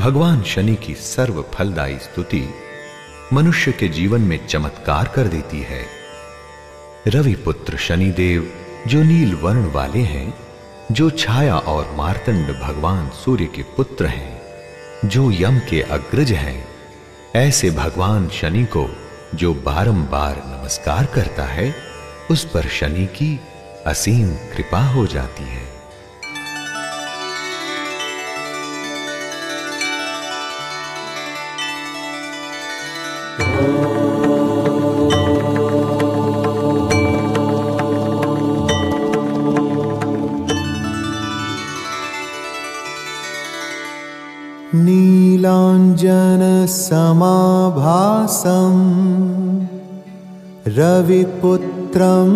भगवान शनि की सर्व फलदायी स्तुति मनुष्य के जीवन में चमत्कार कर देती है। रवि पुत्र शनिदेव जो नील वर्ण वाले हैं, जो छाया और मार्तंड भगवान सूर्य के पुत्र हैं, जो यम के अग्रज हैं, ऐसे भगवान शनि को जो बारंबार नमस्कार करता है, उस पर शनि की असीम कृपा हो जाती है। नीलाञ्जनसमाभासम् रविपुत्रं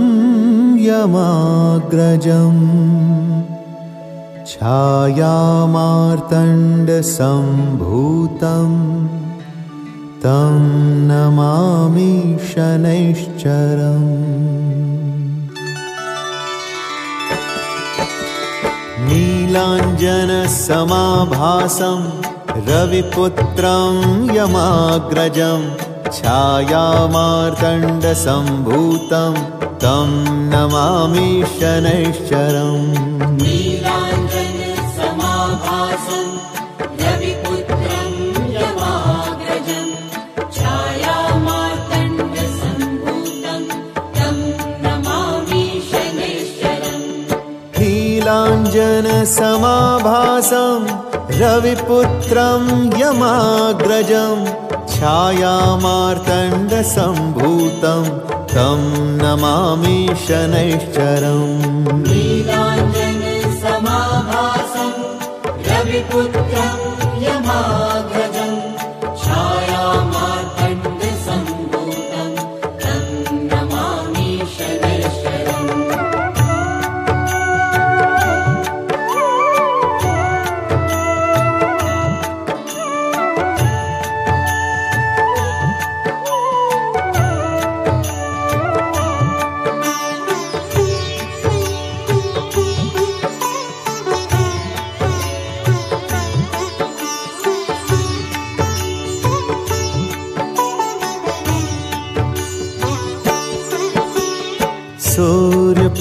यमाग्रजम् छायामार्तण्डसम्भूतं तं नमामि शनैश्चरम् नीलाञ्जनसमाभासम् रविपुत्रं यमाग्रजं छायामार्तण्डसम्भूतं तं नमामि शनैश्चरम् नीलाञ्जनसमाभासं रविपुत्रं यमाग्रजं छायामार्तण्डसम्भूतं तं नमामि शनैश्चरम्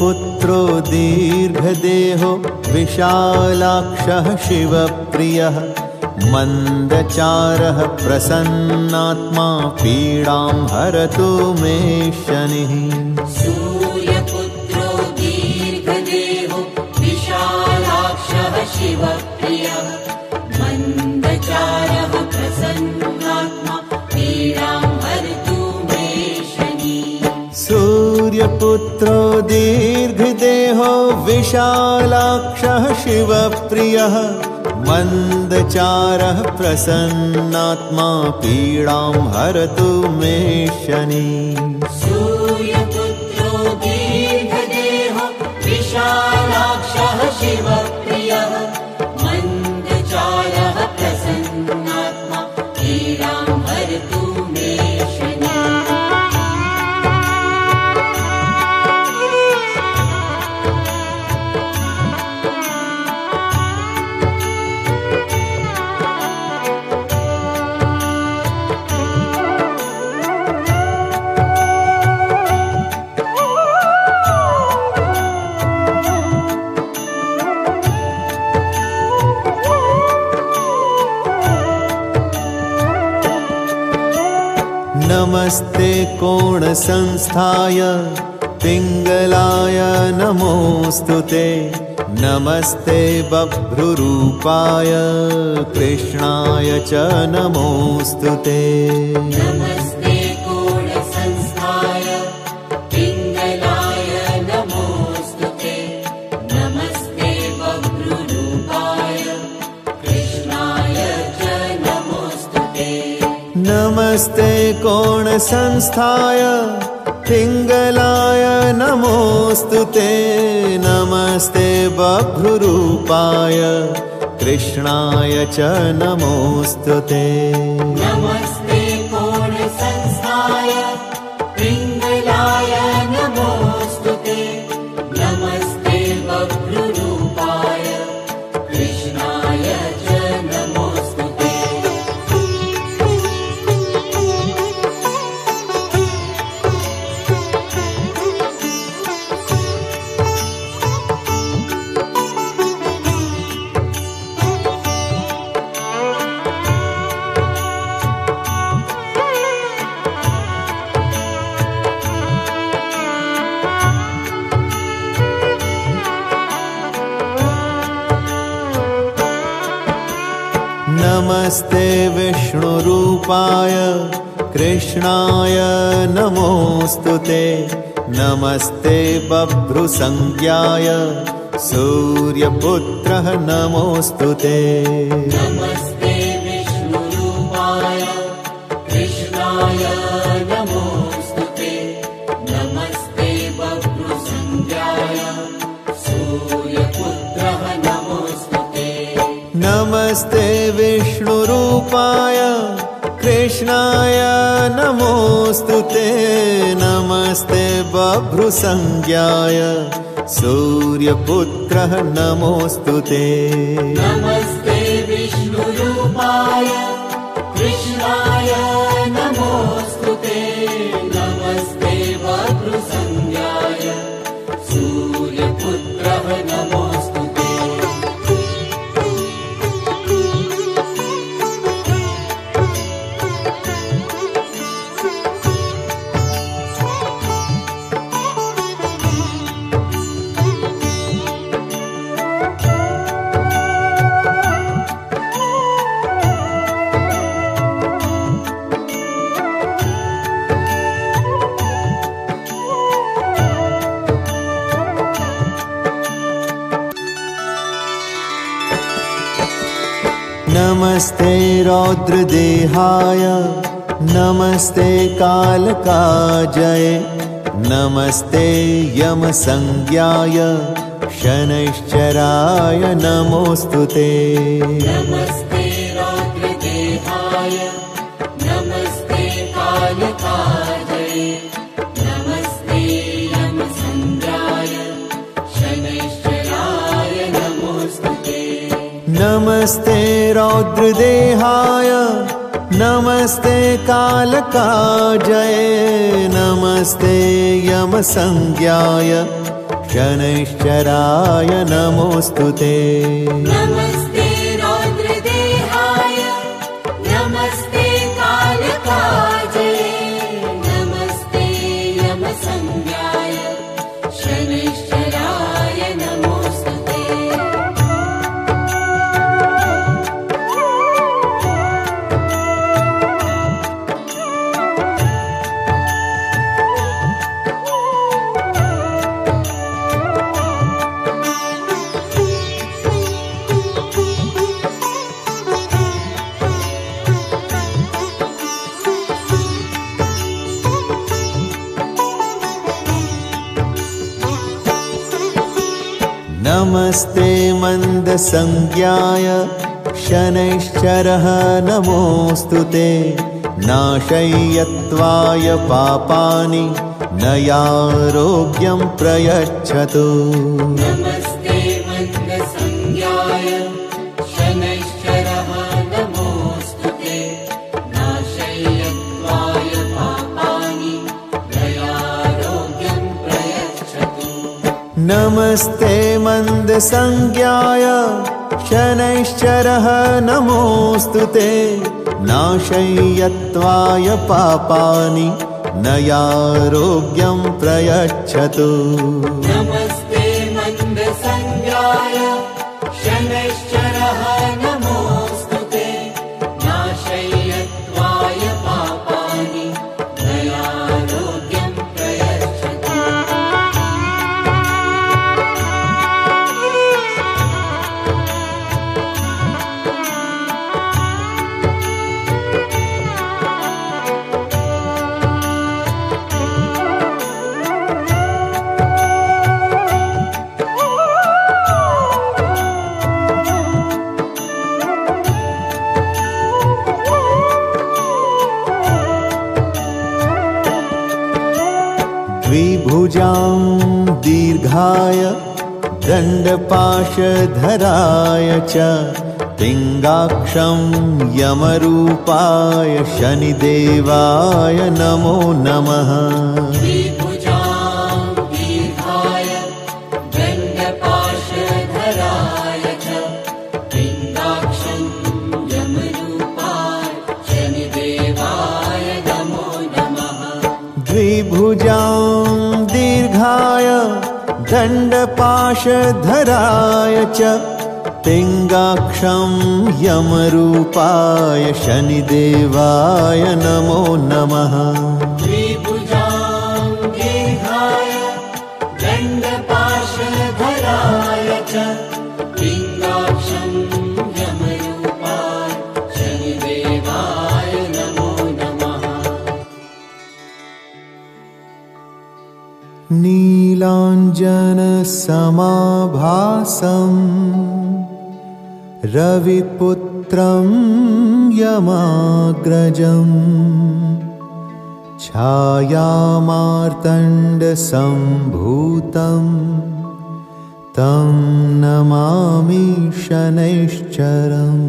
सूर्यपुत्रो दीर्घदेहो विशालाक्षः शिवप्रियः। मन्दचारः प्रसन्नात्मा पीडां हरतु मे शनिः। सूर्यपुत्रो दीर्घदेहो विशालाक्षः शिवप्रियः। मन्दचारः प्रसन्नात्मा पीडां हरतु मे शनि। सूर्यपुत्रो दीर्घदेहो विशालाक्षः शिवप्रियः मन्दचारः प्रसन्नात्मा पीडां हरतु मे शनि। सूर्यपुत्रो दीर्घदेहो विशालाक्षः शिवप्रियः नमस्ते कोणसंस्थाय पिङ्गलाय नमोऽस्तु ते। नमस्ते बभ्रुरूपाय कृष्णाय च नमोऽस्तु ते नमस्ते कोणसंस्थाय पिङ्गलाय नमोऽस्तु ते। नमस्ते बभ्रुरूपाय कृष्णाय च नमोऽस्तु ते नमस्ते विष्णुरूपाय कृष्णाय नमोऽस्तु ते नमस्ते बभ्रुसंज्ञाय सूर्यपुत्रः नमोऽस्तु ते नमस्ते विष्णुरूपाय कृष्णाय नमोऽस्तु ते नमस्ते बभ्रुसंज्ञाय सूर्यपुत्रः नमोऽस्तु ते नमस्ते विष्णुरूपाय कृष्णाय नमोऽस्तु ते नमस्ते बभ्रुसंज्ञाय सूर्यपुत्रः नमोऽस्तु ते नमस्ते विष्णुरूपाय नमस्ते रौद्रदेहाय नमस्ते कालकाजय नमस्ते यमसंज्ञाय शनैश्चराय नमोऽस्तु ते नमस्ते रौद्रदेहाय नमस्ते कालकाजय नमस्ते यमसंज्ञाय शनैश्चराय नमोऽस्तु ते। नमस्ते मन्दसंज्ञाय शनैश्चरः नमोऽस्तु ते। नाशय्यत्वाय पापानि नयारोग्यं प्रयच्छतु नमस्ते मन्दसंज्ञाय शनैश्चरः नमोऽस्तु ते। नाशय्यत्वाय पापानि नयारोग्यं प्रयच्छतु। नमस्ते मन्दसंज्ञाय शनैश्चरः द्विभुजां दीर्घाय दण्डपाशधराय च पिङ्गाक्षं यमरूपाय शनिदेवाय नमो नमः दण्डपाशधराय च पिङ्गाक्षं यमरूपाय शनिदेवाय नमो नमः नीलाञ्जनसमाभासम् रविपुत्रं यमाग्रजम् छायामार्तण्डसम्भूतं तं नमामि शनैश्चरम्